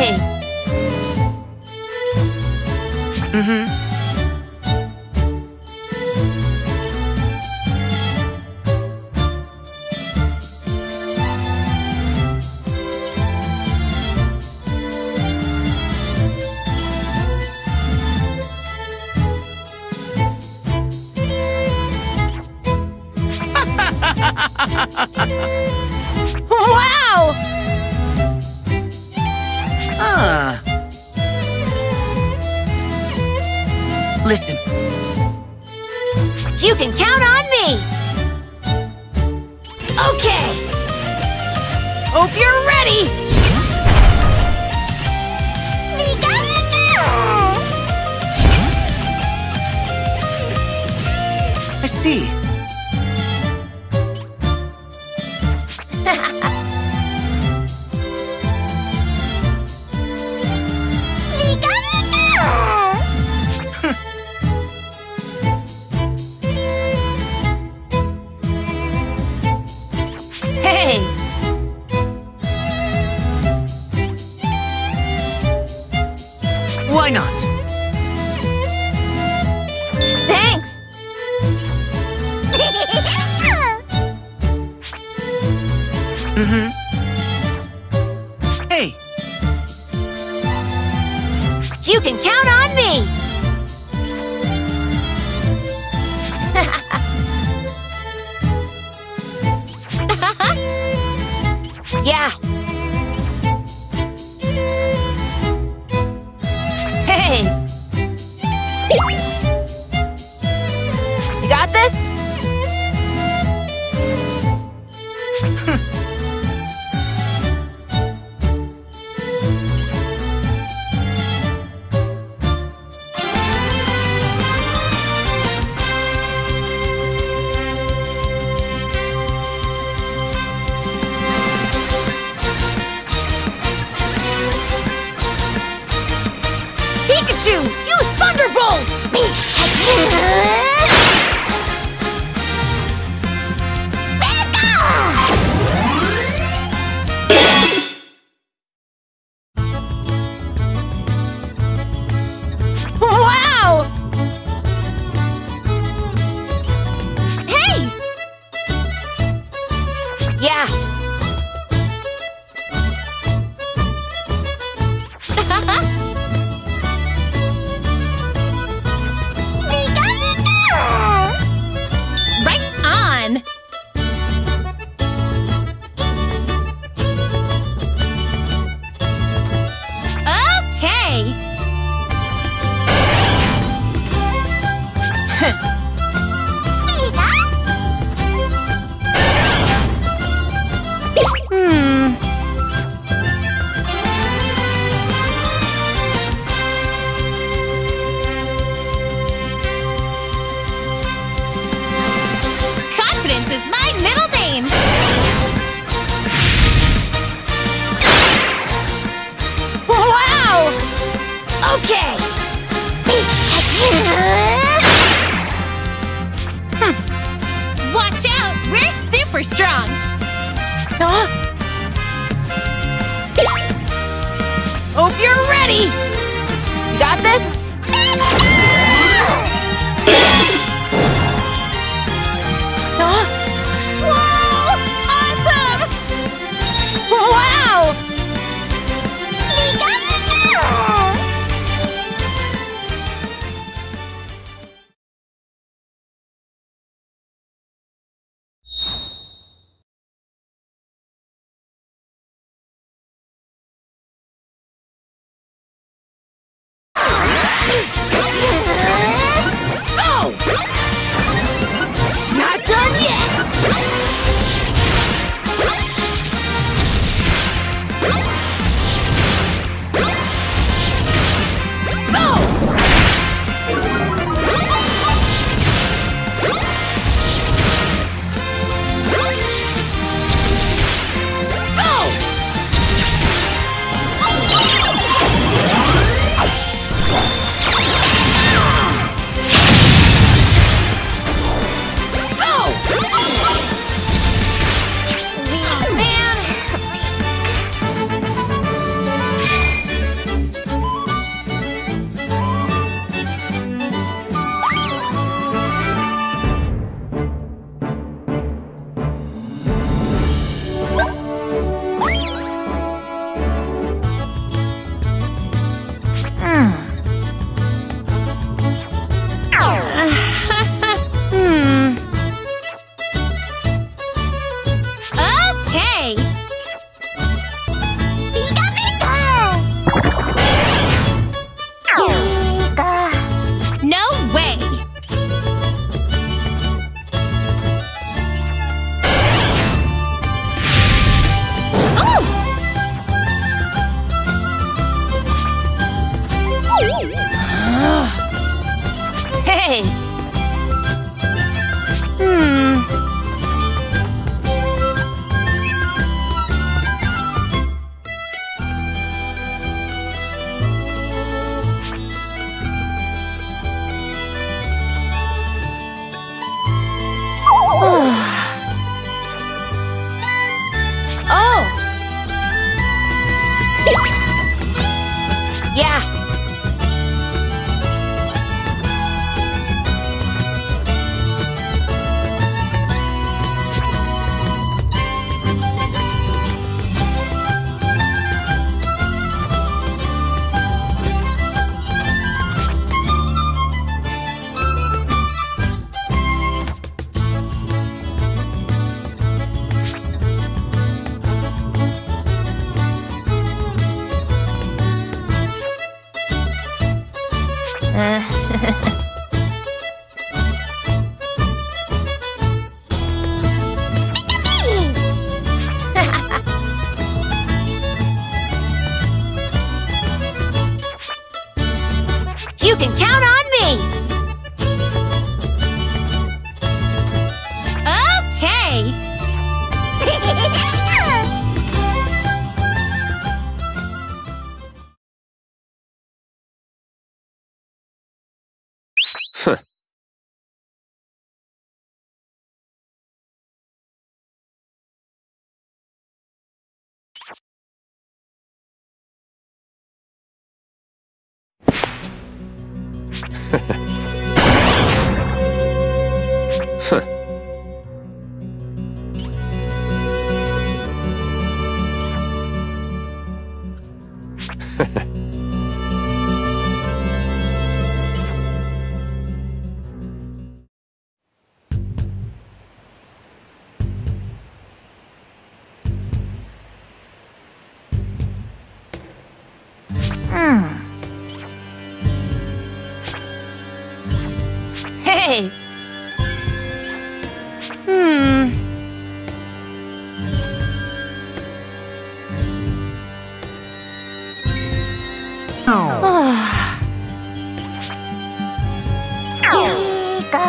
hey! Mm-hmm. Wow! Listen, You can count on me! Okay! Hope you're ready! I see. Hey, You can count middle name! Wow! Okay! Hmm. Watch out! We're super strong! Huh? Hope you're ready! You got this? Okay! Hmm. Hey! Hmm. Oh. Yika.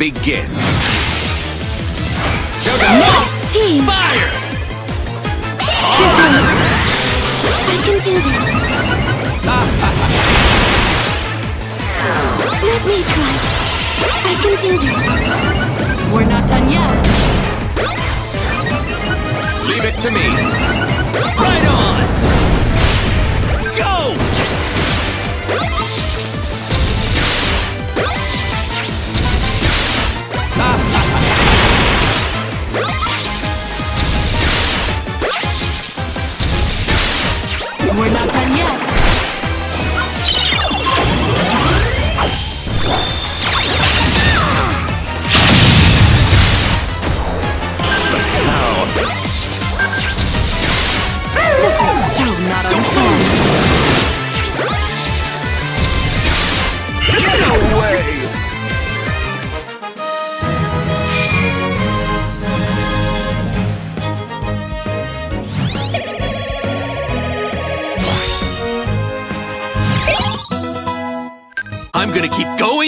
Let's begin. Showdown! Team! Fire! I can do this. Let me try. I can do this. We're not done yet. Leave it to me. Right on!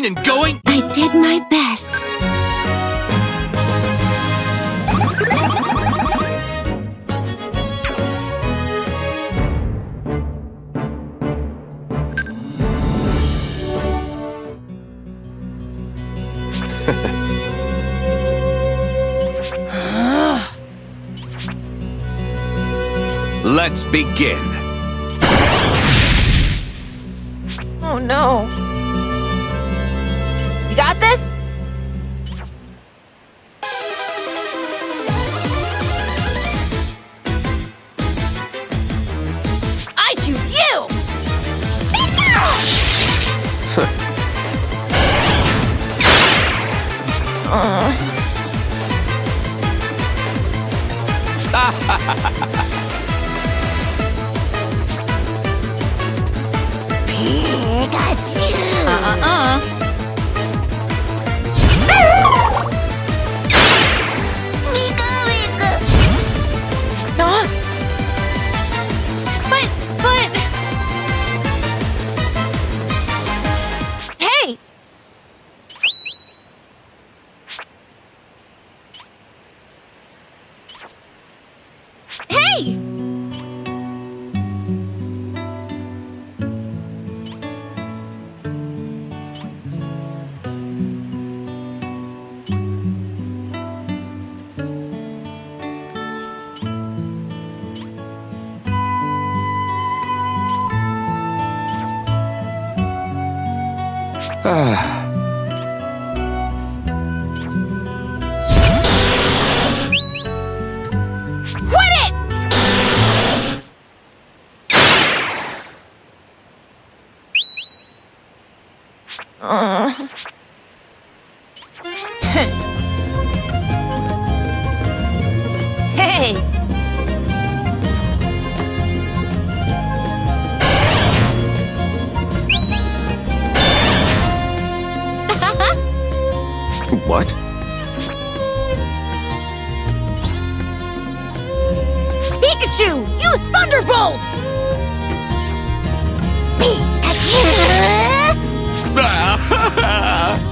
Going and going. I did my best. Let's begin. Quit What? Pikachu! Use Thunderbolt! Pikachu.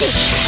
ready!